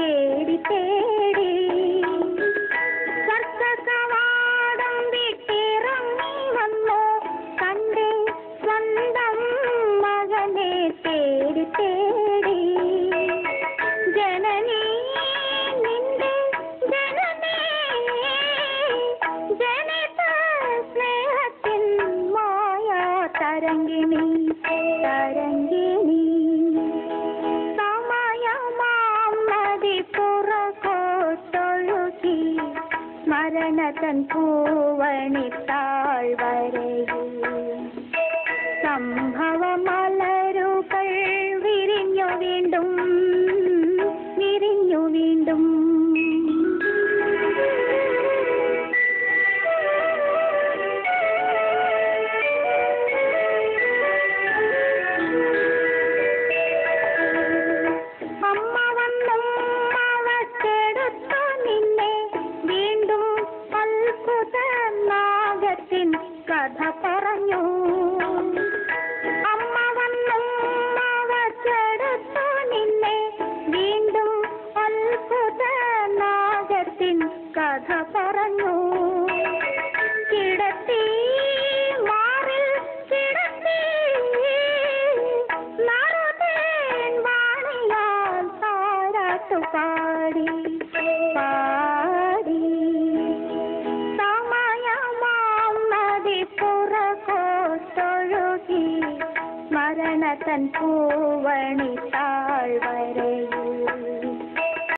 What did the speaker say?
തേടി തേടി സർക്കസവാടം വിട്ടിറങ്ങി വന്നു. തന്റെ സ്വന്തം മകനെ തേടി തേടി. ജനനീ നിന്റെ ജനനീ ജനിത സ്നേഹത്തിൻ മായ തരംഗിണി. സ്മരണതൻ പൂവണി താഴ്വരയിൽ സംഭവ മലരുകൾ കഥ പറഞ്ഞു. അമ്മ വന്നും അവക്കെടുത്തു നിന്നെ. വീണ്ടും അത്ഭുത നാഗത്തിൻ കഥ പറഞ്ഞു. കിടത്തി മാറിൽ കിടത്തി നറുതേൻ വാണിയാൽ താരാട്ടു പാടി പാടി தன் பூவணி தாழ்வரையில்.